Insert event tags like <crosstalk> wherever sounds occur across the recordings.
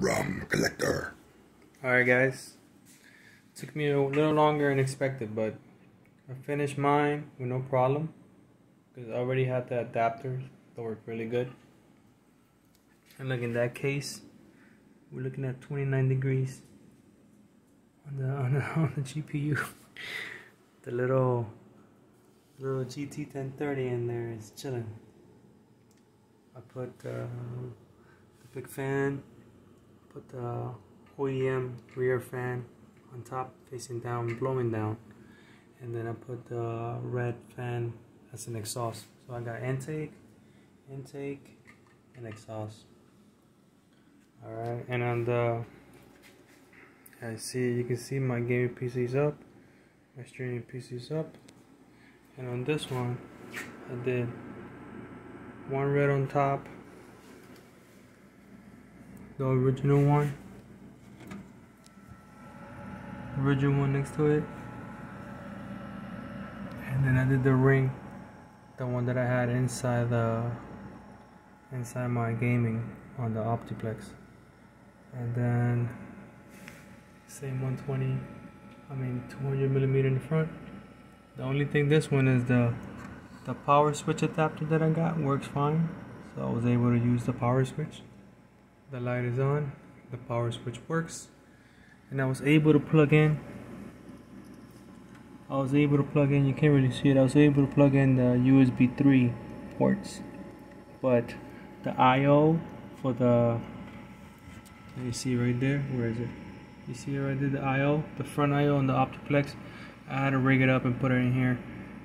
Rom Kollector. Alright guys, took me a little longer than expected, but I finished mine with no problem because I already had the adapters that work really good. And look in that case, we're looking at 29 degrees on the on the, <laughs> on the GPU. the little little GT 1030 in there is chilling. I put uh, the big fan put the OEM rear fan on top facing down blowing down. And then I put the red fan as an exhaust. So I got intake intake and exhaust. Alright and on the I see you can see my gaming PC's up my streaming PC's up. And on this one I did one red on top the original one? Original one next to it? And then I did the ring. The one that I had inside the inside my gaming on the Optiplex. And then same 120 I mean 200 millimeter in the front. The only thing this one is the the power switch adapter that I got works fine. So I was able to use the power switch the light is on the power switch works and I was able to plug in. I was able to plug in you can't really see it I was able to plug in the USB 3 ports but the IO for the you see right there where is it? You see right there the IO the front IO on the Optiplex? I had to rig it up and put it in here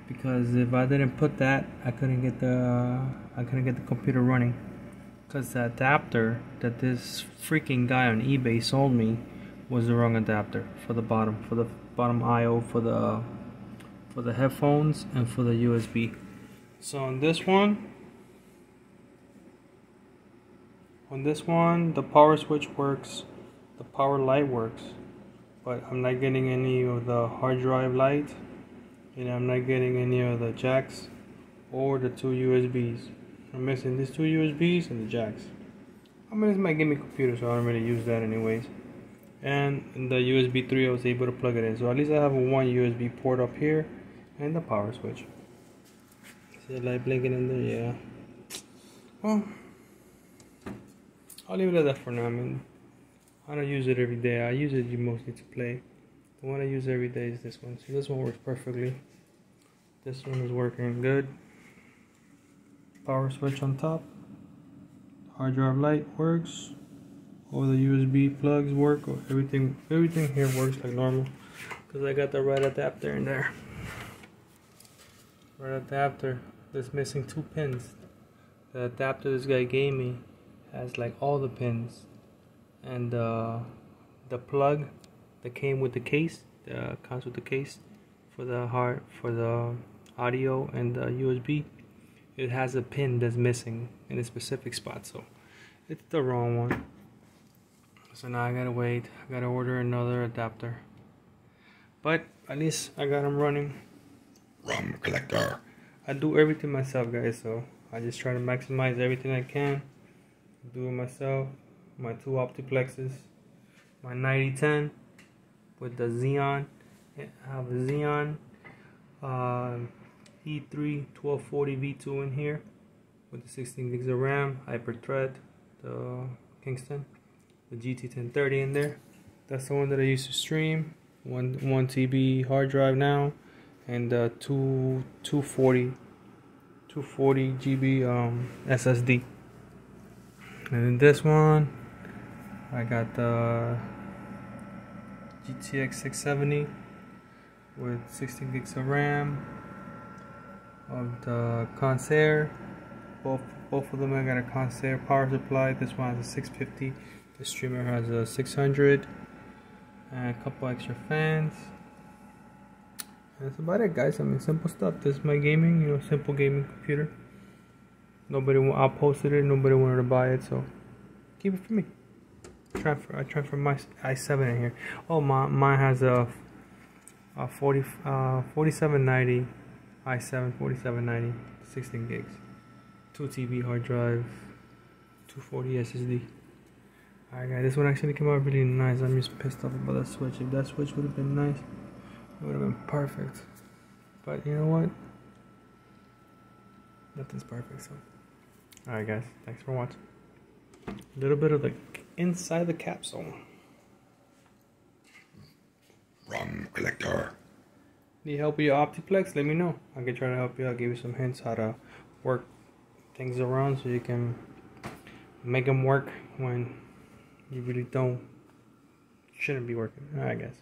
because if I didn't put that I couldn't get the I couldn't get the computer running because the adapter that this freaking guy on eBay sold me was the wrong adapter for the bottom for the bottom IO for the for the headphones and for the USB so on this one on this one the power switch works the power light works but I'm not getting any of the hard drive light and I'm not getting any of the jacks or the two USBs I'm missing these two USBs and the jacks. I mean, it's my gaming computer, so I don't really use that anyways. And the USB 3, I was able to plug it in. So at least I have one USB port up here and the power switch. See the light blinking in there? Yeah. Well, I'll leave it at that for now. I mean, I don't use it every day. I use it mostly to play. The one I use every day is this one. So this one works perfectly. This one is working good power switch on top. Hard drive light works. All the USB plugs work. Everything everything here works like normal. Because I got the right adapter in there. Right adapter that's missing two pins. The adapter this guy gave me has like all the pins. And uh, the plug that came with the case that comes with the case for the hard for the audio and the USB it has a pin that's missing in a specific spot so it's the wrong one. So now I gotta wait. I gotta order another adapter. But at least I got them running. Rom Kollector. I do everything myself guys so I just try to maximize everything I can. Do it myself. My two optiplexes. My 9010 with the Xeon. I have a Xeon. Um, E3 1240 V2 in here with the 16 gigs of RAM, Hyperthread, the Kingston, the GT1030 in there. That's the one that I used to stream. One one TB hard drive now, and uh, two 240 240 GB um, SSD. And then this one, I got the GTX 670 with 16 gigs of RAM, of the Corsair. Both both of them I got a Corsair power supply. This one has a 650. The streamer has a 600 and a couple extra fans. And that's about it, guys. I mean, simple stuff. This is my gaming, you know, simple gaming computer. Nobody, I posted it. Nobody wanted to buy it, so keep it for me. Transfer, I transfer my i7 in here. Oh, my mine has a, a 40, uh, 4790 i7 4790 16 gigs 2 TB hard drive 240 SSD Alright guys, this one actually came out really nice. I'm just pissed off about that switch. If that switch would have been nice, it would have been perfect. But you know what? Nothing's perfect, so. Alright guys, thanks for watching. A little bit of the inside the capsule. Rom Kollector. Need help with your Optiplex? Let me know. I can try to help you. I'll give you some hints how to work things around so you can make them work when you really don't shouldn't be working. I guess.